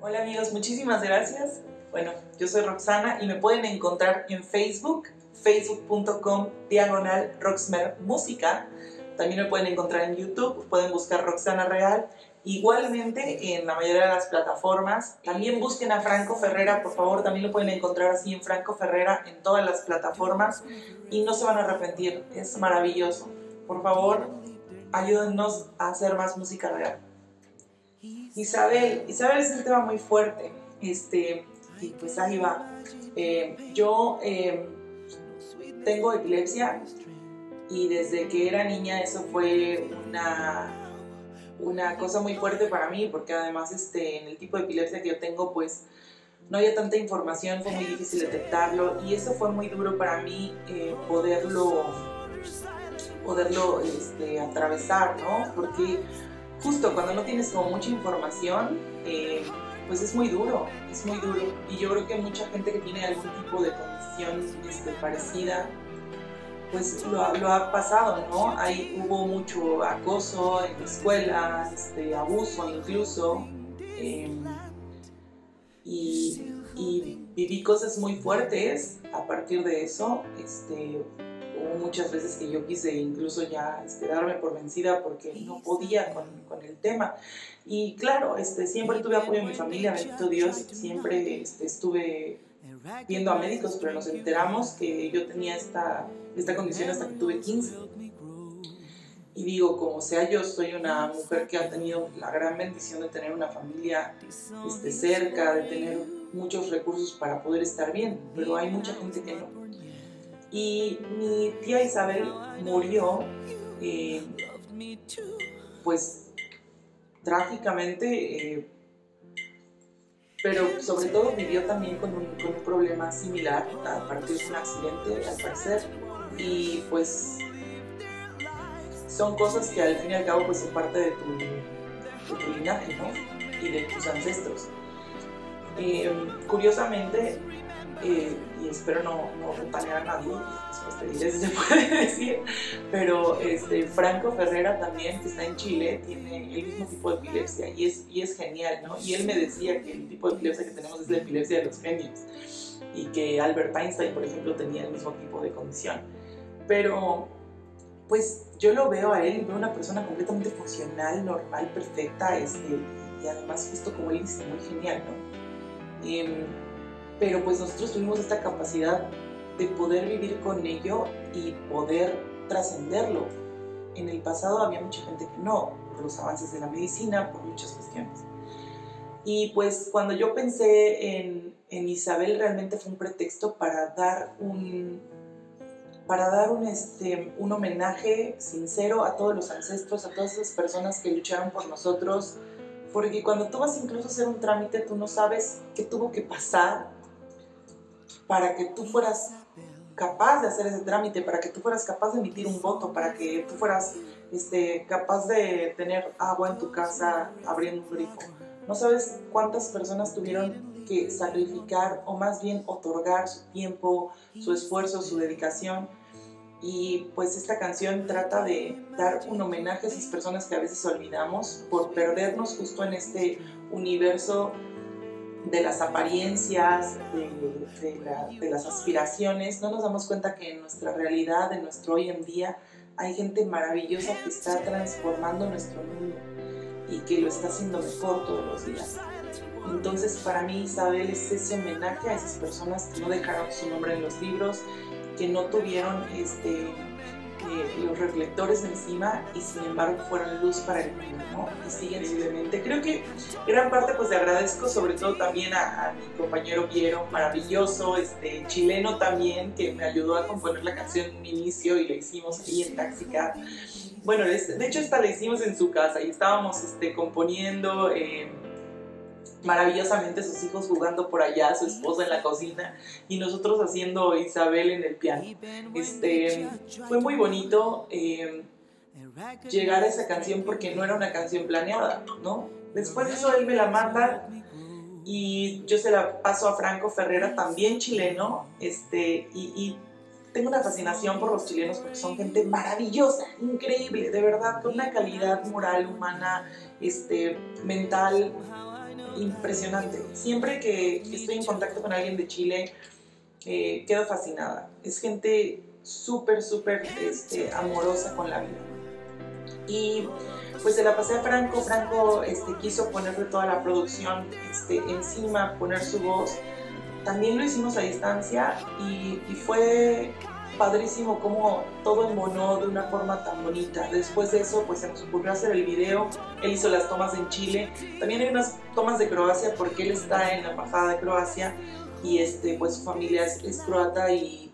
Hola amigos, muchísimas gracias. Bueno, yo soy Roxana y me pueden encontrar en Facebook, facebook.com diagonal Roxmer Música. También me pueden encontrar en YouTube, pueden buscar Roxana Real. Igualmente en la mayoría de las plataformas. También busquen a Franco Ferrera, por favor, también lo pueden encontrar así en Franco Ferrera en todas las plataformas y no se van a arrepentir, es maravilloso. Por favor, ayúdennos a hacer más música real. Isabel, Isabel es un tema muy fuerte, este, y pues ahí va. Eh, yo eh, tengo epilepsia y desde que era niña eso fue una, una cosa muy fuerte para mí, porque además este, en el tipo de epilepsia que yo tengo, pues no había tanta información, fue muy difícil detectarlo y eso fue muy duro para mí eh, poderlo, poderlo este, atravesar, ¿no? Porque justo cuando no tienes como mucha información, eh, pues es muy duro, es muy duro. Y yo creo que mucha gente que tiene algún tipo de condición este, parecida, pues lo, ha pasado, ¿no? Ahí hubo mucho acoso en la escuela, este, abuso incluso. Em, y, viví cosas muy fuertes a partir de eso. Este, hubo muchas veces que yo quise incluso ya este, darme por vencida porque no podía con, con, el tema. Y claro, este, siempre tuve apoyo en mi familia, bendito Dios, siempre este, estuve viendo a médicos, pero nos enteramos que yo tenía esta, esta condición hasta que tuve 15. Y digo, como sea, yo soy una mujer que ha tenido la gran bendición de tener una familia este, cerca, de tener muchos recursos para poder estar bien, pero hay mucha gente que no. Y mi tía Isabel murió, eh, pues trágicamente, eh, pero sobre todo vivió también con un, problema similar a partir de un accidente, al parecer, y pues son cosas que al fin y al cabo pues son parte de tu, de tu linaje, ¿no? Y de tus ancestros. Eh, curiosamente, eh, y espero no, no a nadie, si se puede decir, pero este, Franco Ferrera también, que está en Chile, tiene el mismo tipo de epilepsia y es, y es genial, ¿no? Y él me decía que el tipo de epilepsia que tenemos es la epilepsia de los genios y que Albert Einstein, por ejemplo, tenía el mismo tipo de condición. Pero, pues yo lo veo a él, veo una persona completamente funcional, normal, perfecta, este, y además justo como él dice, muy genial, ¿no? Em, pero pues nosotros tuvimos esta capacidad de poder vivir con ello y poder trascenderlo. En el pasado había mucha gente que no, por los avances de la medicina, por muchas cuestiones. Y pues cuando yo pensé en, en Isabel realmente fue un pretexto para dar un, para dar un, este, un homenaje sincero a todos los ancestros, a todas esas personas que lucharon por nosotros, porque cuando tú vas incluso a hacer un trámite, tú no sabes qué tuvo que pasar para que tú fueras capaz de hacer ese trámite, para que tú fueras capaz de emitir un voto, para que tú fueras este, capaz de tener agua en tu casa abriendo un grifo. No sabes cuántas personas tuvieron que sacrificar o más bien otorgar su tiempo, su esfuerzo, su dedicación. Y pues esta canción trata de dar un homenaje a esas personas que a veces olvidamos por perdernos justo en este universo de las apariencias, de, las aspiraciones, no nos damos cuenta que en nuestra realidad, en nuestro hoy en día, hay gente maravillosa que está transformando nuestro mundo y que lo está haciendo mejor todos los días. Entonces, para mí, Isabel es ese homenaje a esas personas que no dejaron su nombre en los libros, que no tuvieron este, los reflectores encima y sin embargo fueron luz para el mundo, ¿no? Y siguen simplemente. Creo que gran parte pues le agradezco sobre todo también a, mi compañero Piero, maravilloso, este, chileno también, que me ayudó a componer la canción en un inicio y la hicimos ahí en Taxica. Bueno, de hecho esta la hicimos en su casa y estábamos este, componiendo... Eh, maravillosamente sus hijos jugando por allá, su esposa en la cocina y nosotros haciendo Isabel en el piano. Este, fue muy bonito eh, llegar a esa canción porque no era una canción planeada, ¿no? Después de eso él me la manda y yo se la paso a Franco Ferrera, también chileno, este, y, y tengo una fascinación por los chilenos porque son gente maravillosa, increíble, de verdad, con una calidad moral, humana, este, mental impresionante. Siempre que estoy en contacto con alguien de Chile, eh, quedo fascinada. Es gente súper, súper este, amorosa con la vida. Y pues se la pasé a Franco. Franco este, quiso ponerle toda la producción este, encima, poner su voz. También lo hicimos a distancia y, y fue padrísimo cómo todo embonó de una forma tan bonita. Después de eso, pues se nos ocurrió hacer el video. Él hizo las tomas en Chile. También hay unas tomas de Croacia porque él está en la embajada de Croacia y este, pues su familia es, es croata y,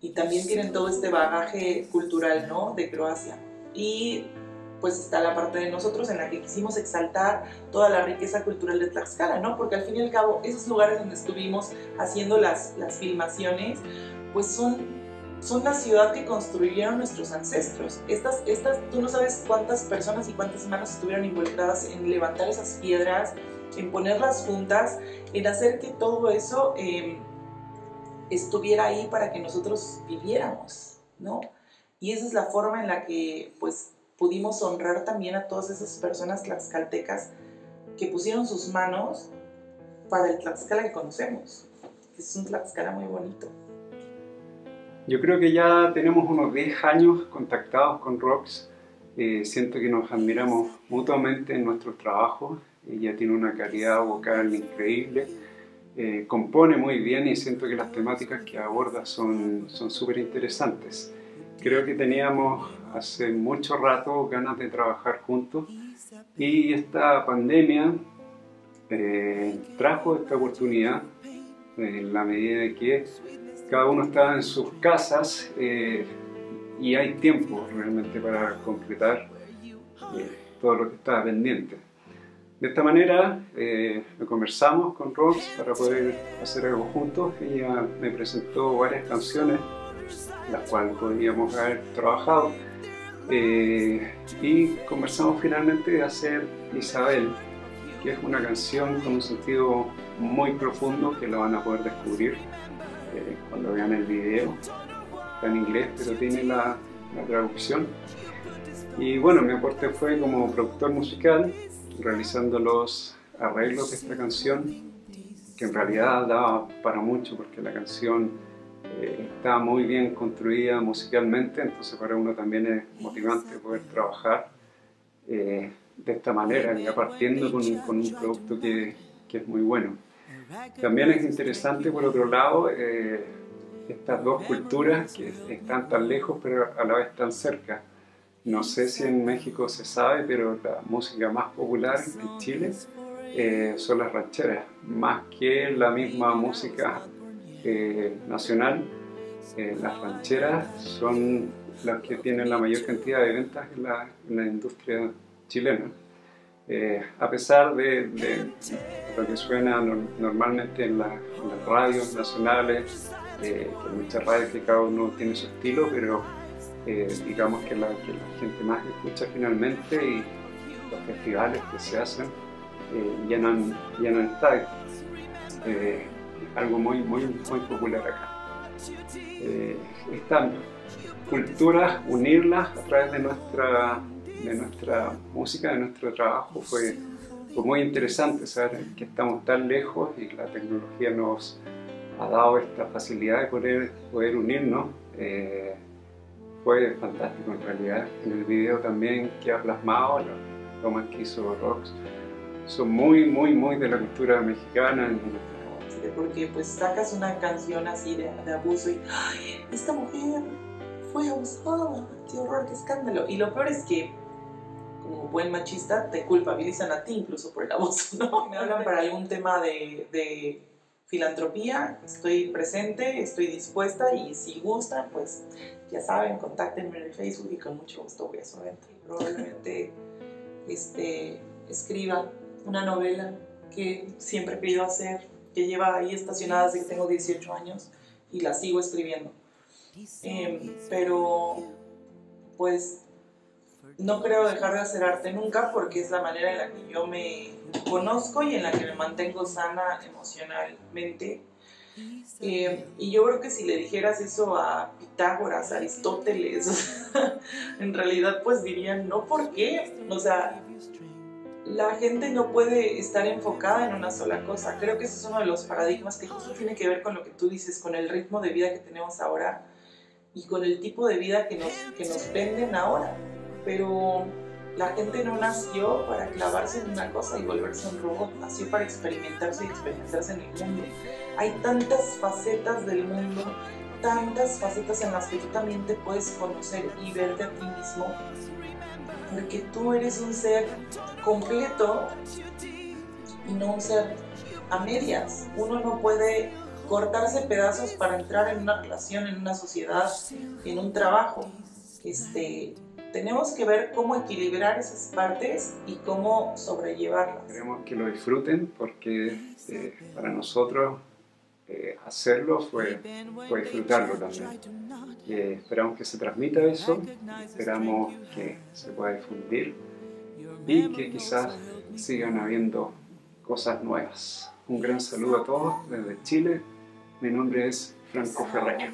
y, también tienen todo este bagaje cultural, ¿no? De Croacia. Y pues está la parte de nosotros en la que quisimos exaltar toda la riqueza cultural de Tlaxcala, ¿no? Porque al fin y al cabo, esos lugares donde estuvimos haciendo las, las filmaciones, pues son son la ciudad que construyeron nuestros ancestros. Estas, estas, tú no sabes cuántas personas y cuántas manos estuvieron involucradas en levantar esas piedras, en ponerlas juntas, en hacer que todo eso em, estuviera ahí para que nosotros viviéramos, ¿no? Y esa es la forma en la que, pues, pudimos honrar también a todas esas personas tlaxcaltecas que pusieron sus manos para el Tlaxcala que conocemos. Es un Tlaxcala muy bonito. Yo creo que ya tenemos unos 10 años contactados con Rox. Eh, siento que nos admiramos mutuamente en nuestros trabajos. Ella tiene una calidad vocal increíble, eh, compone muy bien y siento que las temáticas que aborda son súper interesantes. Creo que teníamos hace mucho rato ganas de trabajar juntos y esta pandemia eh, trajo esta oportunidad en la medida de que cada uno está en sus casas eh, y hay tiempo realmente para concretar eh, todo lo que está pendiente. De esta manera eh, conversamos con Rox para poder hacer algo juntos. Ella me presentó varias canciones, las cuales podríamos haber trabajado. Eh, y conversamos finalmente de hacer Isabel, que es una canción con un sentido muy profundo que lo van a poder descubrir cuando vean el video. Está en inglés, pero tiene la, traducción. Y bueno, mi aporte fue como productor musical, realizando los arreglos de esta canción, que en realidad daba para mucho porque la canción eh, está muy bien construida musicalmente, entonces para uno también es motivante poder trabajar eh, de esta manera, ya partiendo con, un producto que es muy bueno. También es interesante, por otro lado, eh, estas dos culturas que están tan lejos pero a la vez tan cerca. No sé si en México se sabe, pero la música más popular en Chile eh, son las rancheras, más que la misma música eh, nacional. las rancheras son las que tienen la mayor cantidad de ventas en la, en la industria chilena. Eh, a pesar de, lo que suena normalmente en, las radios nacionales, eh, muchas radios que cada uno tiene su estilo, pero eh, digamos que la, la, gente más escucha finalmente y los festivales que se hacen llenan, llenan estadios. algo muy, muy, muy popular acá. estas culturas, unirlas a través de nuestra de nuestra música, de nuestro trabajo, fue, muy interesante saber que estamos tan lejos y la tecnología nos ha dado esta facilidad de poder, poder unirnos. Eh, fue fantástico en realidad. En el video también que ha plasmado, las tomas que hizo Rox, son muy, muy, muy de la cultura mexicana. Porque pues sacas una canción así de, de abuso y esta mujer fue abusada, qué horror, qué escándalo. Y lo peor es que como buen machista, te culpabilizan a ti incluso por el abuso, ¿no? Me hablan para algún tema de, de filantropía, estoy presente, estoy dispuesta y si gustan, pues ya saben, contáctenme en el Facebook y con mucho gusto voy a su evento. Probablemente este, escriba una novela que siempre he querido hacer, que lleva ahí estacionada desde que tengo 18 años y la sigo escribiendo. Em, pero pues no creo dejar de hacer arte nunca porque es la manera en la que yo me conozco y en la que me mantengo sana emocionalmente. Eh, y yo creo que si le dijeras eso a Pitágoras, a Aristóteles, en realidad pues dirían, no, ¿por qué? O sea, la gente no puede estar enfocada en una sola cosa. Creo que ese es uno de los paradigmas que justo tiene que ver con lo que tú dices, con el ritmo de vida que tenemos ahora y con el tipo de vida que nos, que nos venden ahora. Pero la gente no nació para clavarse en una cosa y volverse un robot, nació para experimentarse y experimentarse en el mundo. Hay tantas facetas del mundo, tantas facetas en las que tú también te puedes conocer y verte a ti mismo porque tú eres un ser completo y no un ser a medias. Uno no puede cortarse pedazos para entrar en una relación, en una sociedad, en un trabajo. Este, tenemos que ver cómo equilibrar esas partes y cómo sobrellevarlas. Queremos que lo disfruten porque eh, para nosotros eh, hacerlo fue, fue disfrutarlo también. Eh, esperamos que se transmita eso, esperamos que se pueda difundir y que quizás sigan habiendo cosas nuevas. Un gran saludo a todos desde Chile. Mi nombre es Franco Ferreira.